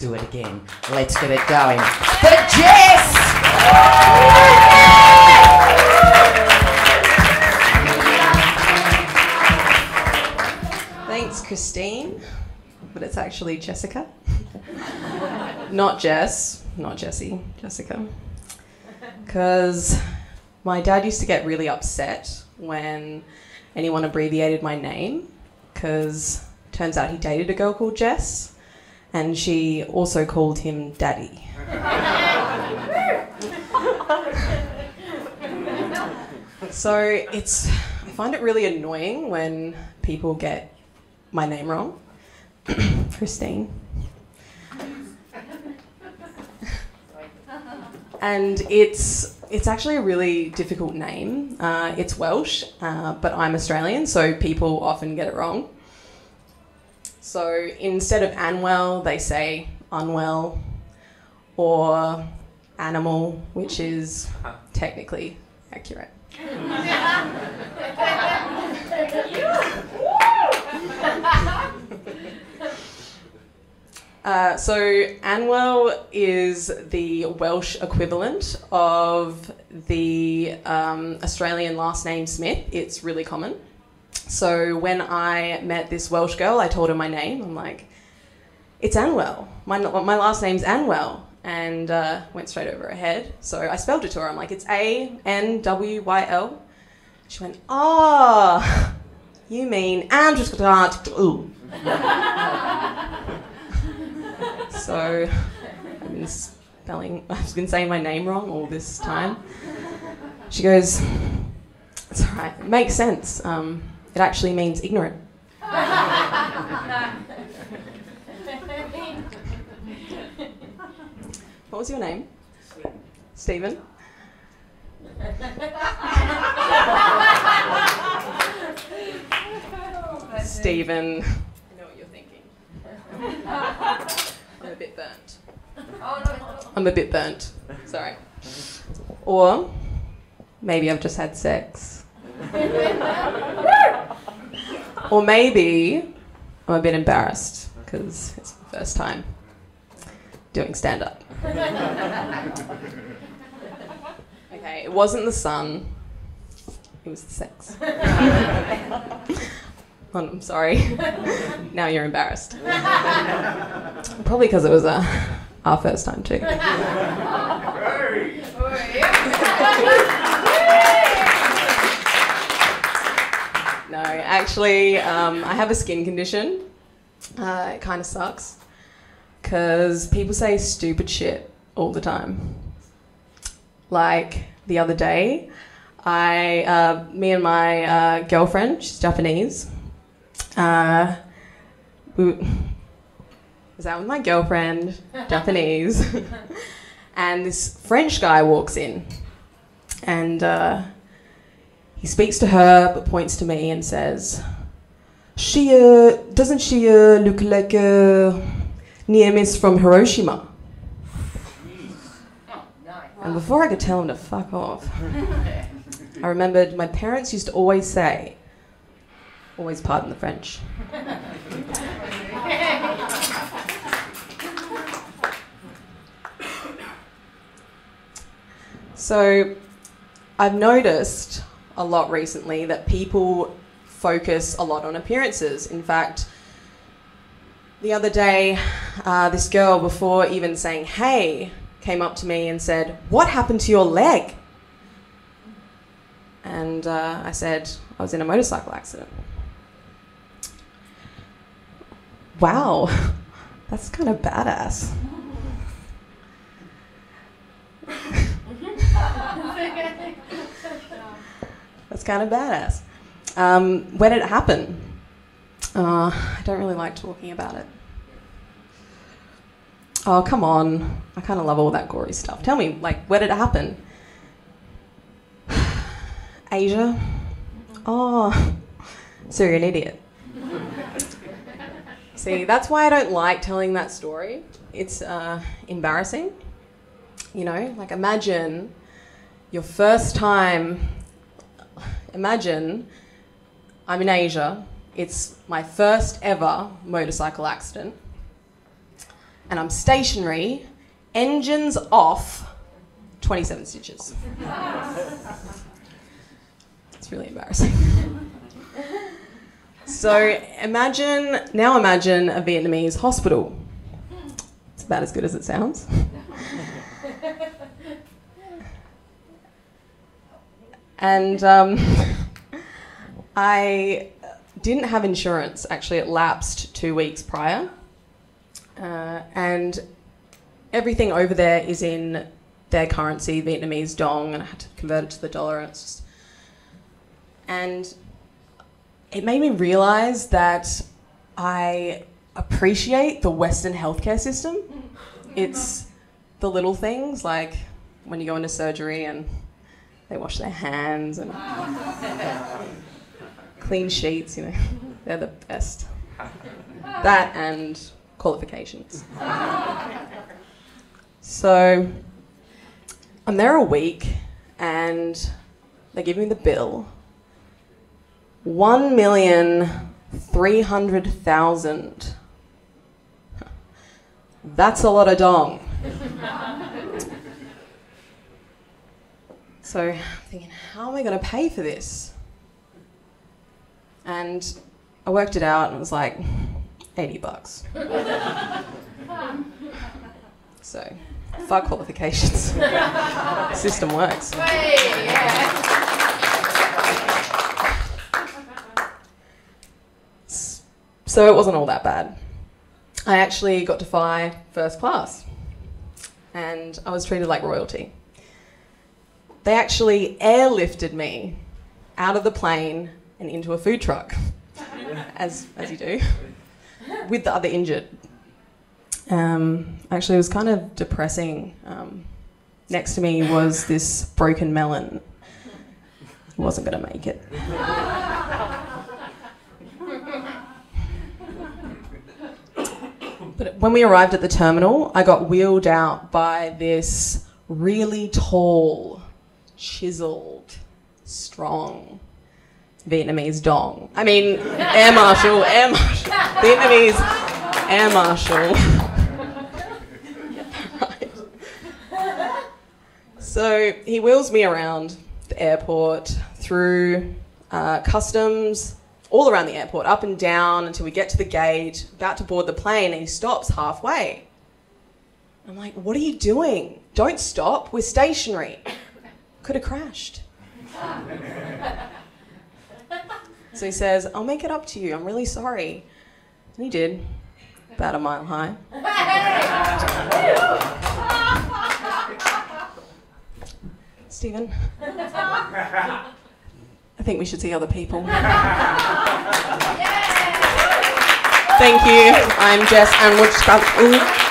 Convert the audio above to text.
do it again. Let's get it going. Jess! Thanks, Christine. But it's actually Jessica. not Jess, not Jessie, Jessica. Because my dad used to get really upset when anyone abbreviated my name, because turns out he dated a girl called Jess, and she also called him Daddy. so it's, I find it really annoying when people get my name wrong. Christine. and it's it's actually a really difficult name. Uh, it's Welsh, uh, but I'm Australian, so people often get it wrong. So instead of Anwyl, they say unwell, or animal, which is technically accurate. Uh, so Anwyl is the Welsh equivalent of the um, Australian last name Smith. It's really common. So when I met this Welsh girl, I told her my name. I'm like, it's Anwyl. My, my last name's Anwyl. And uh, went straight over her head. So I spelled it to her. I'm like, it's A N W Y L. She went, ah, you mean Andrew. So I've been spelling, I've been saying my name wrong all this time. She goes, It's all right, it makes sense. Um, it actually means ignorant. what was your name? Stephen. Stephen. I know what you're thinking. I'm a bit burnt. Oh, no, I'm a bit burnt. Sorry. Or maybe I've just had sex. or maybe I'm a bit embarrassed because it's the first time doing stand up. okay, it wasn't the sun, it was the sex. Oh, I'm sorry. now you're embarrassed. Probably because it was uh, our first time too. no, actually, um, I have a skin condition. Uh, it kind of sucks because people say stupid shit all the time. Like the other day, I, uh, me and my uh, girlfriend, she's Japanese, uh, we was out with my girlfriend, Japanese, and this French guy walks in, and uh, he speaks to her but points to me and says, "She uh, doesn't she uh, look like a near miss from Hiroshima?" And before I could tell him to fuck off, I remembered my parents used to always say, always pardon the French. so I've noticed a lot recently that people focus a lot on appearances. In fact, the other day, uh, this girl, before even saying hey, came up to me and said, What happened to your leg? And uh, I said, I was in a motorcycle accident. Wow, that's kind of badass. that's kind of badass. Um, when did it happen? Uh, I don't really like talking about it. Oh, come on. I kind of love all that gory stuff. Tell me, like, where did it happen? Asia? Oh, so you're an idiot. See, that's why I don't like telling that story. It's uh, embarrassing. You know, like imagine your first time. Imagine I'm in Asia. It's my first ever motorcycle accident. and I'm stationary, engines off, 27 stitches. it's really embarrassing. so imagine, now imagine a Vietnamese hospital. It's about as good as it sounds. And um, I didn't have insurance. Actually, it lapsed two weeks prior, uh, and everything over there is in their currency, Vietnamese dong, and I had to convert it to the dollar. And, it's just, and it made me realize that I appreciate the Western healthcare system. It's the little things like when you go into surgery and they wash their hands and clean sheets, you know, they're the best. That and qualifications. So I'm there a week and they give me the bill. One million three hundred thousand. That's a lot of dong. So I'm thinking, how am I going to pay for this? And I worked it out and it was like 80 bucks. so, fuck qualifications. System works. So it wasn't all that bad. I actually got to fly first class and I was treated like royalty. They actually airlifted me out of the plane and into a food truck, as, as you do, with the other injured. Um, actually, it was kind of depressing. Um, next to me was this broken melon. He wasn't going to make it. But when we arrived at the terminal, I got wheeled out by this really tall, chiseled, strong Vietnamese dong. I mean, air marshal, air marshal, Vietnamese air marshal. So he wheels me around the airport through uh, customs, all around the airport, up and down until we get to the gate, about to board the plane, and he stops halfway. I'm like, what are you doing? Don't stop. We're stationary. Could have crashed. so he says, I'll make it up to you. I'm really sorry. And he did, about a mile high. Stephen. I think we should see other people. Thank you. I'm Jess and